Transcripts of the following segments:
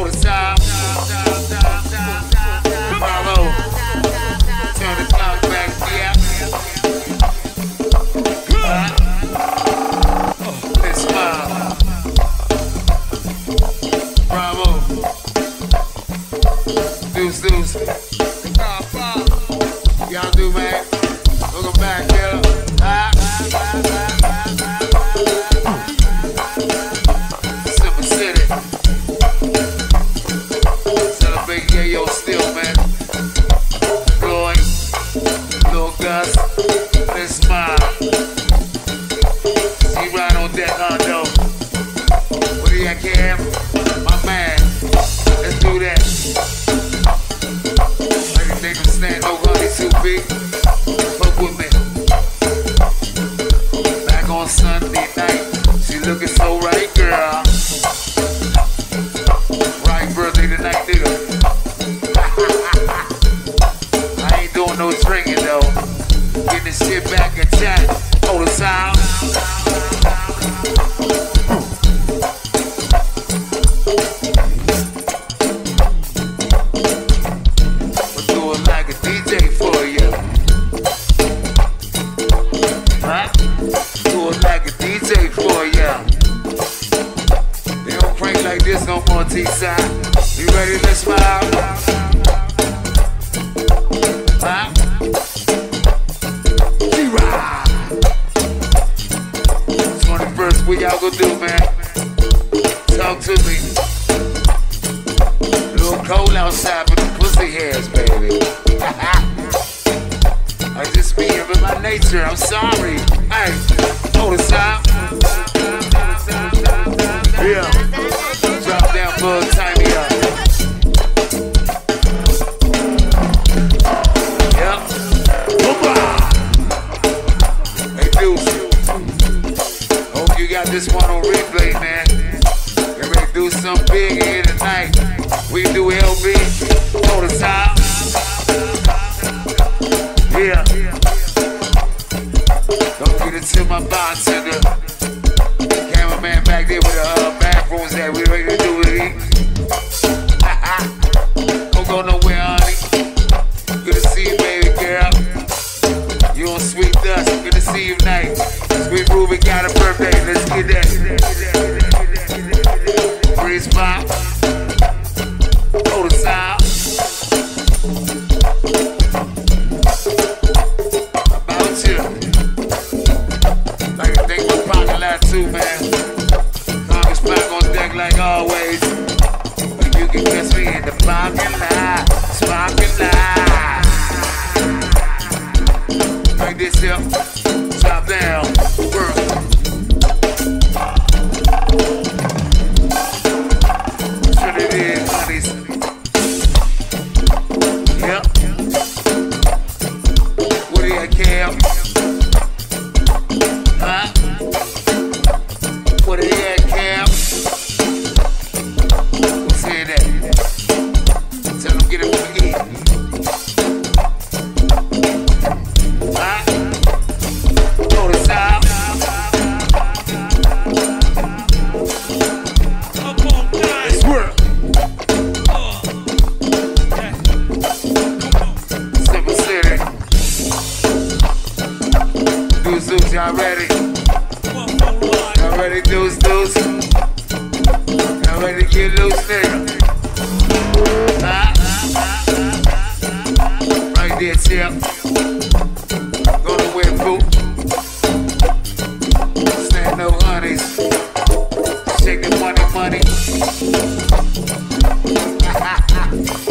for the time. Maltese. You ready to smile? Huh? Twenty-first, what y'all gonna do, man? Talk to me. A little cold outside, but the pussy hairs, baby. I just be here with my nature. I'm sorry. Hey, hold it up. Yeah. this one on replay, man. Get ready to do some big here tonight. We do LB, go the top. Yeah. Don't get into my bartender. Thank you. chicken money money.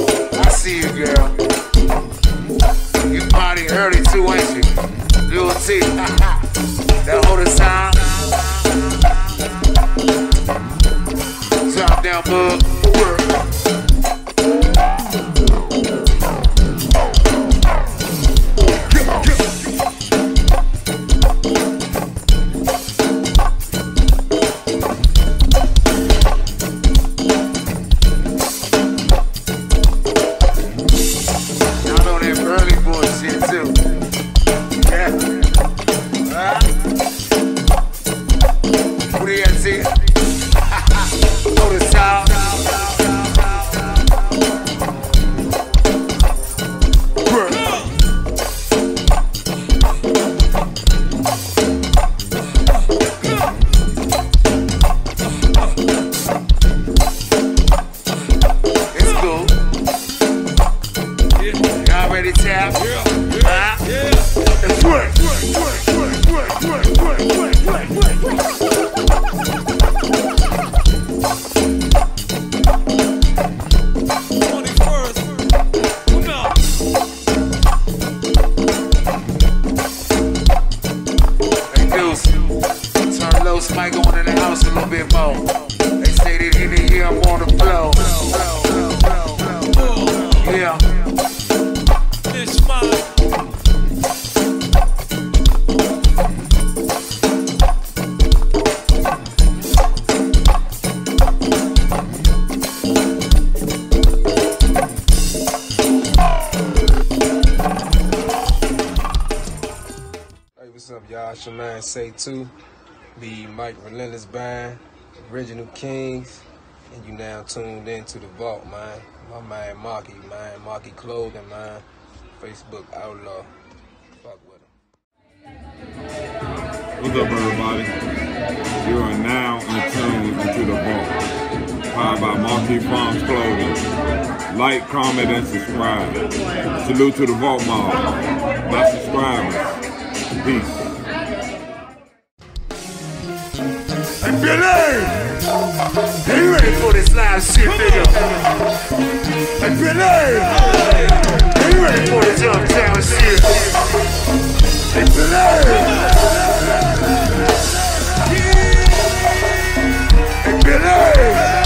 get it in the here, I'm on the flow. Yeah. This mine. Hey, what's up, y'all? It's your man Say 2, the Mike Relentless Band, Original Kings, and you now tuned into the vault, man. My man Marky, man. Marky Clothing, man. Facebook Outlaw. Fuck with him. What's up, everybody? You are now in tune into the vault. Powered by MarKi Pharms Clothing. Like, comment, and subscribe. Salute to the Vault Mob. My subscribers. Peace. Hey, Billy! Are you ready for this live shit, nigga? Hey, Billy! Are you ready for this uptown shit? Hey, Billy! Hey, Billy! Yeah!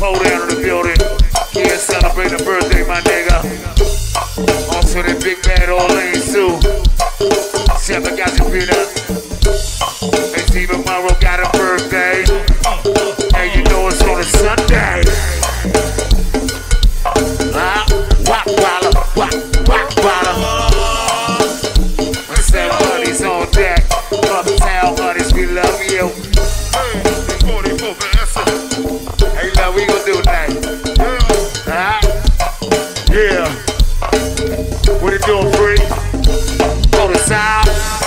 Poe down in the building. Yeah, celebrate the birthday, my nigga. Also, that big bad old lane, too. Seven got your peanut. And Stephen Morrow got a birthday. And you know it's on a Sunday. Ah, wop, walla, wop, wop, walla. Seven buddies on deck. Uptown buddies, we love you. Hey, 44 for What it doing, free? Go to south.